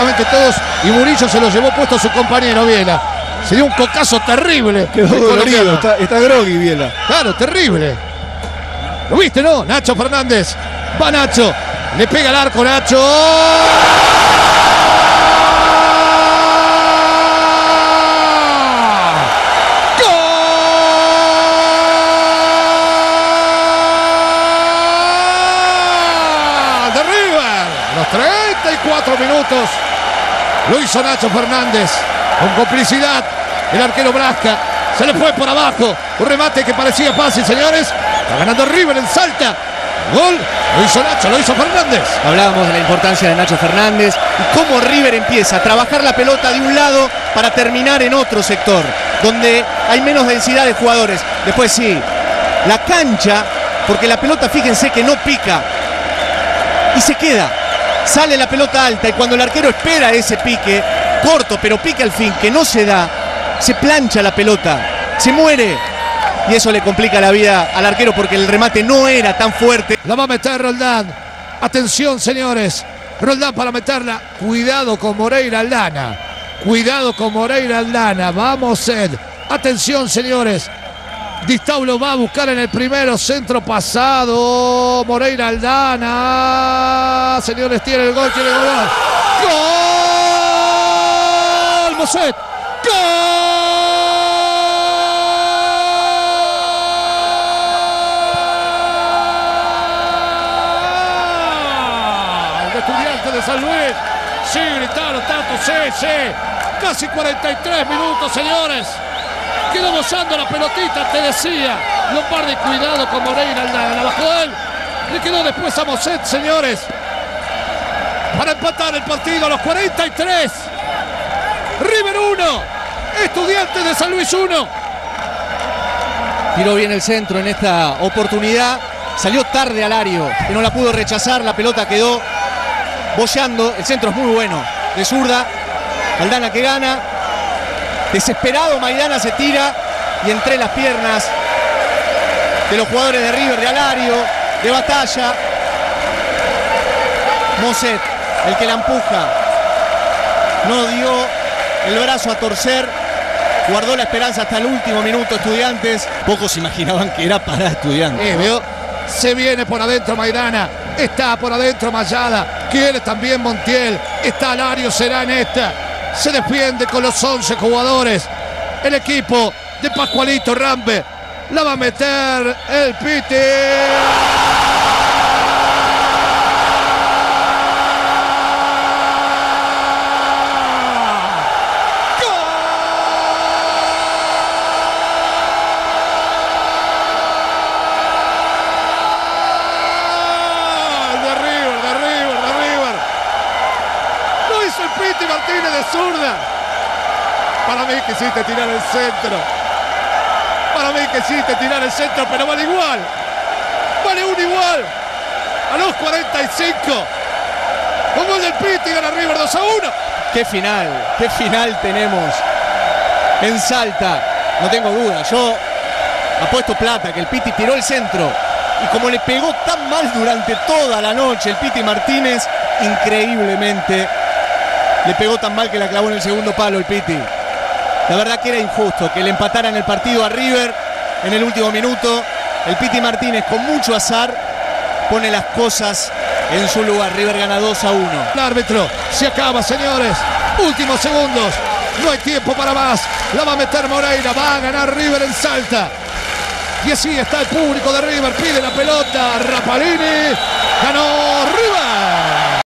absolutamente todos y Murillo se lo llevó puesto a su compañero Viela. Se dio un cocazo terrible. Quedó el dolorido, está, está groggy Viela. Claro, terrible. ¿Lo viste, no? Nacho Fernández. Va Nacho. Le pega al arco Nacho. ¡Gol! De River. Los 34 minutos. Lo hizo Nacho Fernández. Con complicidad. El arquero Brasca. Se le fue por abajo. Un remate que parecía fácil, señores. Está ganando River en Salta. Gol. Lo hizo Nacho, lo hizo Fernández. Hablábamos de la importancia de Nacho Fernández y cómo River empieza a trabajar la pelota de un lado para terminar en otro sector, donde hay menos densidad de jugadores. Después sí, la cancha, porque la pelota, fíjense que no pica y se queda. Sale la pelota alta y cuando el arquero espera ese pique, corto pero pique al fin, que no se da, se plancha la pelota, se muere. Y eso le complica la vida al arquero porque el remate no era tan fuerte. La va a meter Roldán. Atención, señores. Roldán para meterla. Cuidado con Moreira Aldana. Cuidado con Moreira Aldana. Vamos, Ed. Atención, señores. Distaulo va a buscar en el primero. Centro pasado. Moreira Aldana. Señores, tiene el gol. Tiene el gol. ¡Gol! Moset. ¡Gol! De Estudiantes de San Luis. Sí, gritaron tanto. Sí, sí. Casi 43 minutos, señores. Quedó gozando la pelotita, te decía. Lombardi, cuidado con Moreira. La, la bajó él. Le quedó después a Moset, señores. Para empatar el partido a los 43. River 1. Estudiantes de San Luis 1. Tiró bien el centro en esta oportunidad. Salió tarde Alario, que no la pudo rechazar. La pelota quedó bollando. El centro es muy bueno. De zurda. Aldana que gana. Desesperado Maidana se tira. Y entre las piernas de los jugadores de River, de Alario, de Batalla. Moset, el que la empuja. No dio el brazo a torcer. Guardó la esperanza hasta el último minuto, estudiantes. Pocos imaginaban que era para estudiantes. Eh, se viene por adentro Maidana. Está por adentro Mayada. Quiere también Montiel. Está Alario, será en esta. Se defiende con los 11 jugadores. El equipo de Pascualito Rambe. La va a meter el Piti. ¡Gol! De River, de River, de River. Lo hizo el Piti Martínez zurda. Para mí quisiste tirar el centro. Para mí quisiste tirar el centro, pero vale igual. Vale un igual. A los 45. Con gol del Piti gana River 2 a 1. Qué final, qué final tenemos en Salta. No tengo duda. Yo apuesto plata que el Piti tiró el centro. Y como le pegó tan mal durante toda la noche el Piti Martínez, increíblemente le pegó tan mal que la clavó en el segundo palo el Piti. La verdad que era injusto que le empataran el partido a River en el último minuto. El Piti Martínez con mucho azar pone las cosas en su lugar. River gana 2 a 1. El árbitro se acaba, señores. Últimos segundos. No hay tiempo para más. La va a meter Moreira. Va a ganar River en Salta. Y así está el público de River. Pide la pelota. Rapalini. Ganó River.